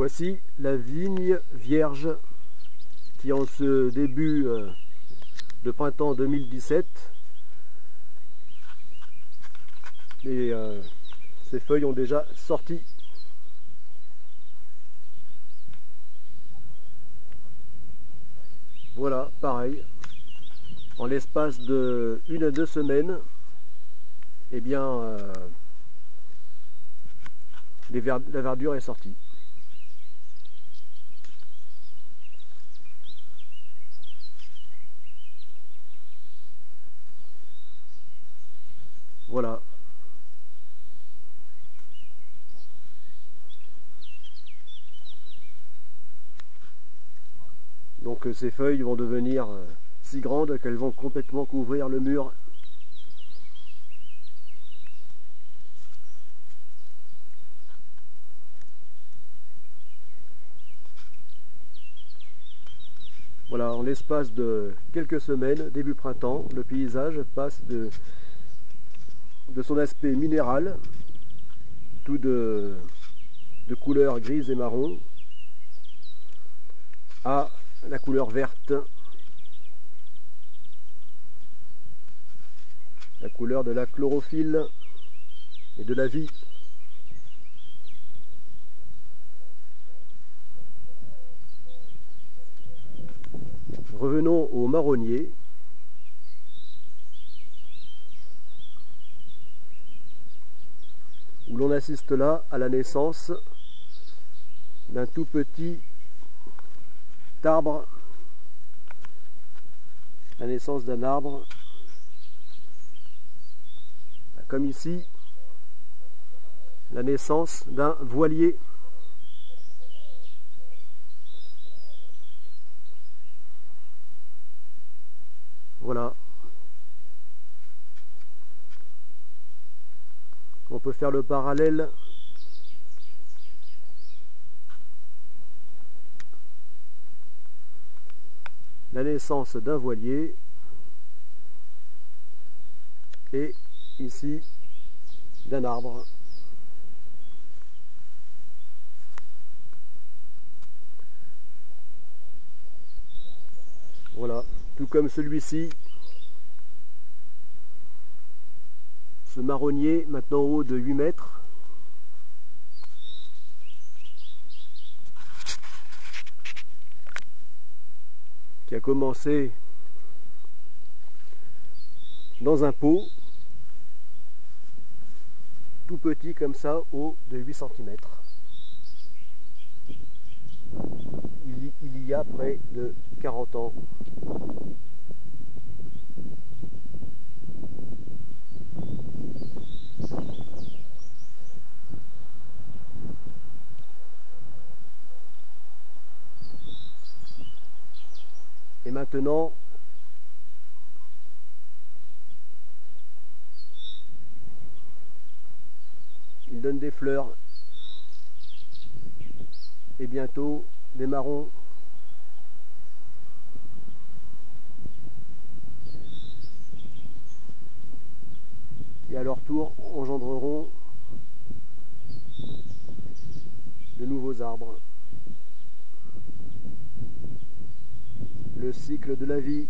Voici la vigne vierge qui en ce début euh, de printemps 2017 et euh, ces feuilles ont déjà sorti. Voilà pareil en l'espace de une à deux semaines eh bien euh, la verdure est sortie Voilà. Donc ces feuilles vont devenir euh, si grandes qu'elles vont complètement couvrir le mur. Voilà, en l'espace de quelques semaines, début printemps, le paysage passe de de son aspect minéral, tout de, de couleur grise et marron, à la couleur verte, la couleur de la chlorophylle et de la vie. Revenons au marronnier. où l'on assiste là à la naissance d'un tout petit arbre, la naissance d'un arbre, comme ici, la naissance d'un voilier. Voilà. On peut faire le parallèle la naissance d'un voilier et ici d'un arbre. Voilà, tout comme celui-ci ce marronnier maintenant haut de 8 mètres. Qui a commencé dans un pot tout petit comme ça haut de 8 cm. Il, il y a près de 40 ans. Et maintenant, il donne des fleurs et bientôt des marrons qui à leur tour engendreront de nouveaux arbres. Le cycle de la vie